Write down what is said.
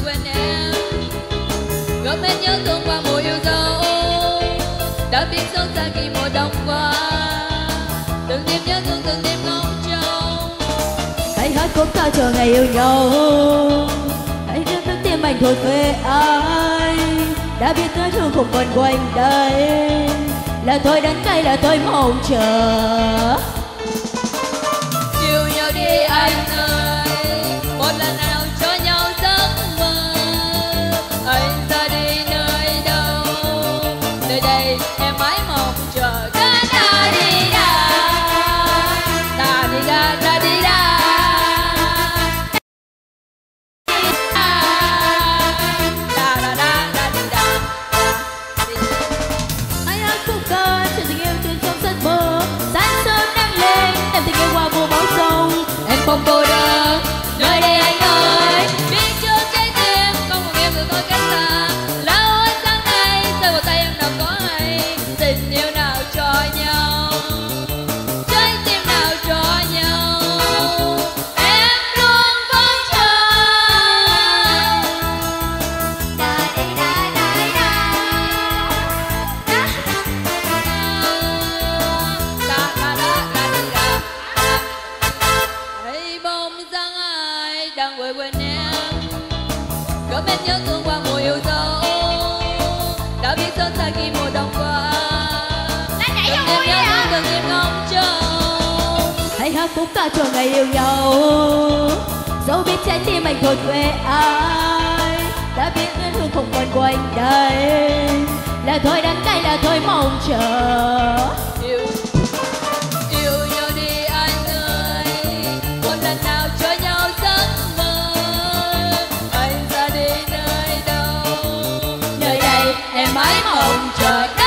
vừa quên em góp hết nhớ thương qua mùa yêu dấu đã biết xót xa khi mùa đông qua từng đêm nhớ thương từng đêm ngóng trông hãy hát khúc ca chờ ngày yêu nhau hãy đưa thức tim anh thuộc về ai đã biết nói thương không còn quanh đây là tôi đắng cay là tôi mong chờ em mãi mong chờ cái đang quên em góp hết nhớ thương qua mùa yêu dấu. Đã biết xót xa khi mùa đông qua. Đêm nhớ thương từng đêm ngóng trông hãy hát khúc ca cho ngày yêu nhau. Dẫu biết trái tim anh thuộc về ai đã biết người thương không còn quanh đây. Là thôi đắng cay là thôi mong chờ like